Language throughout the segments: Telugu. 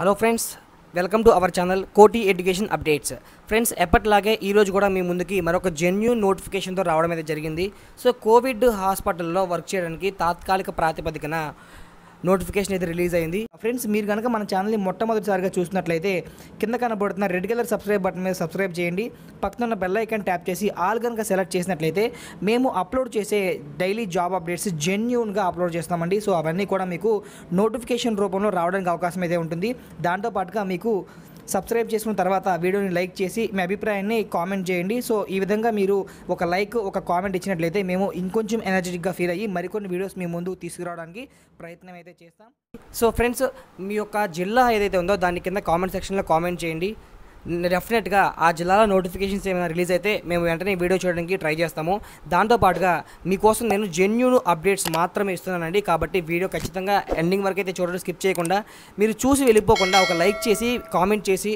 Hello friends welcome to our channel Koti education updates friends ఎప్పటిలాగే ఈరోజు కూడా మీ ముందుకి మరొక జెన్యున్ నోటిఫికేషన్తో రావడం అయితే జరిగింది. సో కోవిడ్ హాస్పిటల్లో వర్క్ చేయడానికి తాత్కాలిక ప్రాతిపదికన నోటిఫికేషన్ అయితే రిలీజ్ అయింది. ఫ్రెండ్స్ మీరు కనుక మన ఛానల్ని మొట్టమొదటిసారిగా చూసినట్లయితే కింద కనబడుతున్న రెడ్ కలర్ సబ్స్క్రైబ్ బటన్ మీద సబ్స్క్రైబ్ చేయండి. పక్కన ఉన్న బెల్ ఐకాన్ ట్యాప్ చేసి ఆల్ కనుక సెలెక్ట్ చేసినట్లయితే మేము అప్లోడ్ చేసే డైలీ జాబ్ అప్డేట్స్ జెన్యున్గా అప్లోడ్ చేస్తామండి. సో అవన్నీ కూడా మీకు నోటిఫికేషన్ రూపంలో రావడానికి అవకాశం అయితే ఉంటుంది. దాంతోపాటుగా మీకు సబ్స్క్రైబ్ చేసుకున్న తర్వాత వీడియోని లైక్ చేసి మీ అభిప్రాయాన్ని కామెంట్ చేయండి. సో ఈ విధంగా మీరు ఒక లైక్ ఒక కామెంట్ ఇచ్చినట్లయితే మేము ఇంకొంచెం ఎనర్జెటిక్గా ఫీల్ అయ్యి మరికొన్ని వీడియోస్ మీ ముందు తీసుకురావడానికి ప్రయత్నం అయితే చేస్తాం. సో ఫ్రెండ్స్ మీ యొక్క జిల్లా ఏదైతే ఉందో దాని కింద కామెంట్ సెక్షన్లో కామెంట్ చేయండి. డెఫినెట్గా ఆ జిల్లాలో నోటిఫికేషన్స్ ఏమైనా రిలీజ్ అయితే మేము వెంటనే వీడియో చూడడానికి ట్రై చేస్తాము. దాంతోపాటుగా మీకోసం నేను జెన్యున్ అప్డేట్స్ మాత్రమే ఇస్తున్నానండి. కాబట్టి వీడియో ఖచ్చితంగా ఎండింగ్ వరకు అయితే చూడడం స్కిప్ చేయకుండా మీరు చూసి వెళ్ళిపోకుండా ఒక లైక్ చేసి కామెంట్ చేసి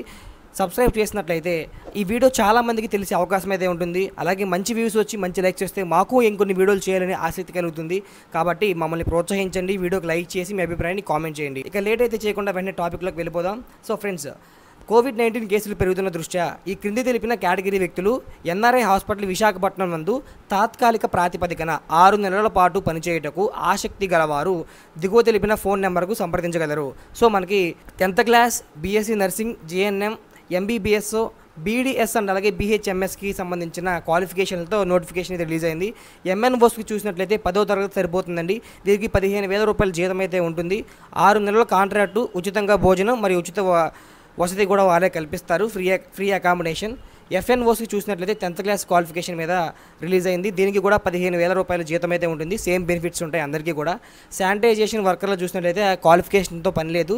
సబ్స్క్రైబ్ చేసినట్లయితే ఈ వీడియో చాలా మందికి తెలిసే అవకాశం అయితే ఉంటుంది. అలాగే మంచి వ్యూస్ వచ్చి మంచి లైక్స్ వస్తే మాకు ఇంకొన్ని వీడియోలు చేయాలని ఆసక్తి కలుగుతుంది. కాబట్టి మమ్మల్ని ప్రోత్సహించండి. వీడియోకి లైక్ చేసి మీ అభిప్రాయాన్ని కామెంట్ చేయండి. ఇక లేట్ అయితే చేయకుండా వెంటనే టాపిక్లోకి వెళ్ళిపోదాం. సో ఫ్రెండ్స్ కోవిడ్ నైన్టీన్ కేసులు పెరుగుతున్న దృష్ట్యా ఈ క్రింది తెలిపిన కేటగిరీ వ్యక్తులు ఎన్ఆర్ఐ హాస్పిటల్ విశాఖపట్నం నందు తాత్కాలిక ప్రాతిపదికన ఆరు నెలల పాటు పనిచేయుటకు ఆసక్తి గలవారు దిగువ తెలిపిన ఫోన్ నెంబర్కు సంప్రదించగలరు. సో మనకి tenth class BSc nursing GNM MBBS BDS and అలాగే బీహెచ్ఎంఎస్కి సంబంధించిన క్వాలిఫికేషన్లతో నోటిఫికేషన్ అయితే రిలీజ్ అయింది. ఎంఎన్ఓస్కి చూసినట్లయితే పదో తరగతి సరిపోతుందండి. దీనికి పదిహేను వేల రూపాయల జీతం అయితే ఉంటుంది. ఆరు నెలల కాంట్రాక్టు ఉచితంగా భోజనం మరియు ఉచిత వసతి కూడా వారే కల్పిస్తారు. ఫ్రీ ఫ్రీ అకామిడేషన్ ఎఫ్ఎన్ఓసి చూసినట్లయితే టెన్త్ క్లాస్ క్వాలిఫికేషన్ మీద రిలీజ్ అయింది. దీనికి కూడా పదిహేను వేల రూపాయల జీతం అయితే ఉంటుంది. సేమ్ బెనిఫిట్స్ ఉంటాయి అందరికీ కూడా. శానిటైజేషన్ వర్కర్లు చూసినట్లయితే ఆ క్వాలిఫికేషన్తో పని లేదు.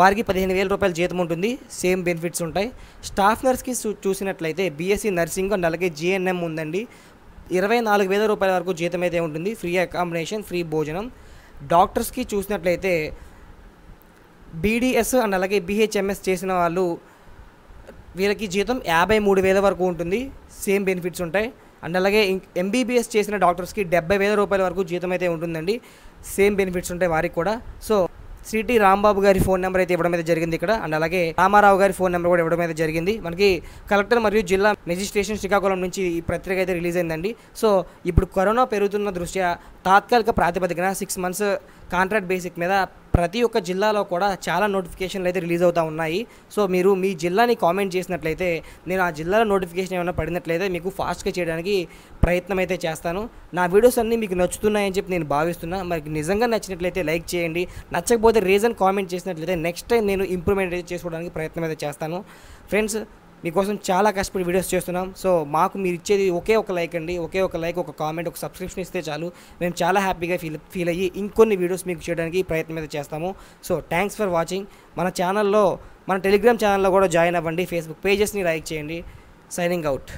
వారికి పదిహేను వేల రూపాయల జీతం ఉంటుంది. సేమ్ బెనిఫిట్స్ ఉంటాయి. స్టాఫ్ నర్స్కి చూసినట్లయితే బీఎస్సీ నర్సింగ్ అండ్ జిఎన్ఎం ఉందండి. ఇరవై నాలుగు వేల రూపాయల వరకు జీతం అయితే ఉంటుంది. ఫ్రీ అకామిడేషన్ ఫ్రీ భోజనం. డాక్టర్స్కి చూసినట్లయితే బీడీఎస్ అండ్ అలాగే బీహెచ్ఎంఎస్ చేసిన వాళ్ళు వీళ్ళకి జీతం యాభై మూడు వేల వరకు ఉంటుంది. సేమ్ బెనిఫిట్స్ ఉంటాయి. అండ్ అలాగే ఎంబీబీఎస్ చేసిన డాక్టర్స్కి డెబ్బై వేల రూపాయల వరకు జీతం అయితే ఉంటుందండి. సేమ్ బెనిఫిట్స్ ఉంటాయి వారికి కూడా. సో సిటీ రాంబాబు గారి ఫోన్ నెంబర్ అయితే ఇవ్వడం అయితే జరిగింది ఇక్కడ. అండ్ అలాగే రామారావు గారి ఫోన్ నెంబర్ కూడా ఇవ్వడం అయితే జరిగింది. మనకి కలెక్టర్ మరియు జిల్లా మెజిస్ట్రేషన్ శ్రీకాకుళం నుంచి ఈ పత్రిక అయితే రిలీజ్ అయిందండి. సో ఇప్పుడు కరోనా పెరుగుతున్న దృష్ట్యా తాత్కాలిక ప్రాతిపదికన సిక్స్ మంత్స్ కాంట్రాక్ట్ బేసిక్ మీద ప్రతి ఒక్క జిల్లాలో కూడా చాలా నోటిఫికేషన్లు అయితే రిలీజ్ అవుతూ ఉన్నాయి. సో మీరు మీ జిల్లాని కామెంట్ చేసినట్లయితే నేను ఆ జిల్లాలో నోటిఫికేషన్ ఏమైనా పడినట్లయితే మీకు ఫాస్ట్గా చేయడానికి ప్రయత్నం అయితే చేస్తాను. నా వీడియోస్ అన్నీ మీకు నచ్చుతున్నాయని చెప్పి నేను భావిస్తున్నా. మరి నిజంగా నచ్చినట్లయితే లైక్ చేయండి. నచ్చకపోతే రీజన్ కామెంట్ చేసినట్లయితే నెక్స్ట్ టైం నేను ఇంప్రూవ్మెంట్ అయితే చేసుకోవడానికి ప్రయత్నం అయితే చేస్తాను. ఫ్రెండ్స్ మీకోసం చాలా కష్టపడి వీడియోస్ చేస్తున్నాం. సో మాకు మీరు ఇచ్చేది ఒకే ఒక లైక్ అండి. ఒకే ఒక లైక్ ఒక కామెంట్ ఒక సబ్స్క్రిప్షన్ ఇస్తే చాలు. మేము చాలా హ్యాపీగా ఫీల్ ఫీల్ అయ్యి ఇంకొన్ని వీడియోస్ మీకు చేయడానికి ప్రయత్నం అయితే చేస్తాము. సో థ్యాంక్స్ ఫర్ వాచింగ్ మన ఛానల్లో మన టెలిగ్రామ్ ఛానల్లో కూడా జాయిన్ అవ్వండి. ఫేస్బుక్ పేజెస్ని లైక్ చేయండి. Signing out